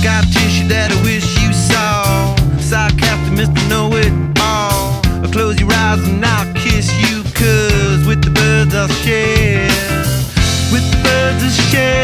Scar tissue that I wish you saw. Sarcastic, Mr. Know It All. I'll close your eyes and I'll kiss you, cause with the birds I'll share. With the birds I'll share.